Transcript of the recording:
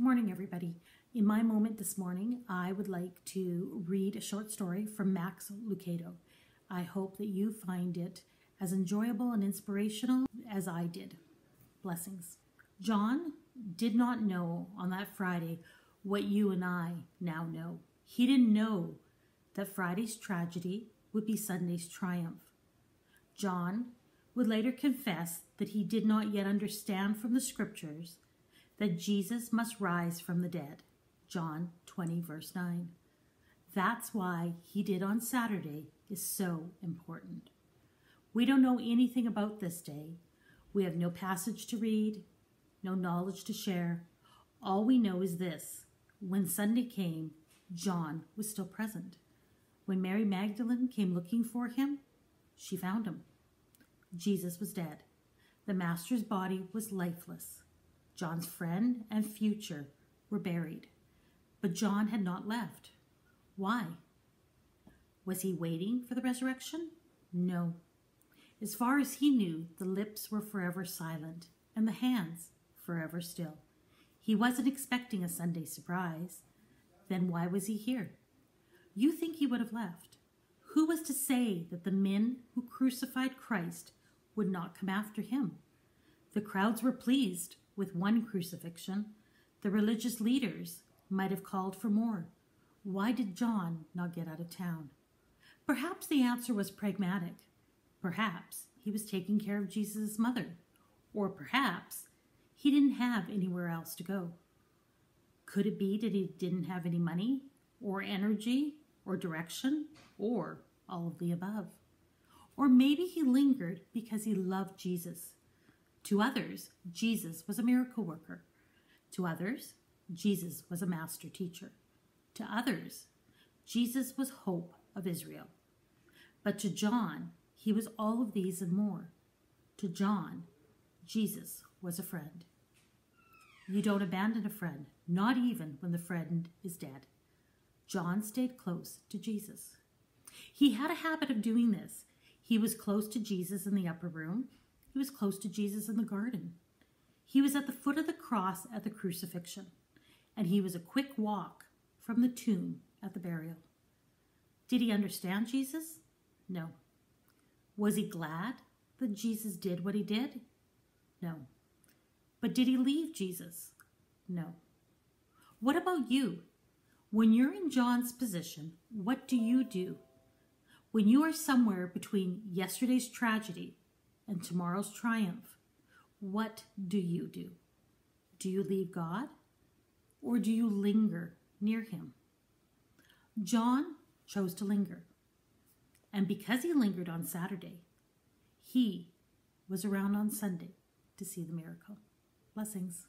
Good morning, everybody. In my moment this morning, I would like to read a short story from Max Lucado. I hope that you find it as enjoyable and inspirational as I did. Blessings. John did not know on that Friday what you and I now know. He didn't know that Friday's tragedy would be Sunday's triumph. John would later confess that he did not yet understand from the scriptures that Jesus must rise from the dead. John 20, verse 9. That's why he did on Saturday is so important. We don't know anything about this day. We have no passage to read, no knowledge to share. All we know is this when Sunday came, John was still present. When Mary Magdalene came looking for him, she found him. Jesus was dead. The Master's body was lifeless. John's friend and future were buried. But John had not left. Why? Was he waiting for the resurrection? No. As far as he knew, the lips were forever silent and the hands forever still. He wasn't expecting a Sunday surprise. Then why was he here? You think he would have left. Who was to say that the men who crucified Christ would not come after him? The crowds were pleased with one crucifixion. The religious leaders might have called for more. Why did John not get out of town? Perhaps the answer was pragmatic. Perhaps he was taking care of Jesus' mother. Or perhaps he didn't have anywhere else to go. Could it be that he didn't have any money, or energy, or direction, or all of the above? Or maybe he lingered because he loved Jesus. To others, Jesus was a miracle worker. To others, Jesus was a master teacher. To others, Jesus was hope of Israel. But to John, he was all of these and more. To John, Jesus was a friend. You don't abandon a friend, not even when the friend is dead. John stayed close to Jesus. He had a habit of doing this. He was close to Jesus in the upper room. He was close to Jesus in the garden. He was at the foot of the cross at the crucifixion, and he was a quick walk from the tomb at the burial. Did he understand Jesus? No. Was he glad that Jesus did what he did? No. But did he leave Jesus? No. What about you? When you're in John's position, what do you do? When you are somewhere between yesterday's tragedy and tomorrow's triumph, what do you do? Do you leave God or do you linger near him? John chose to linger. And because he lingered on Saturday, he was around on Sunday to see the miracle. Blessings.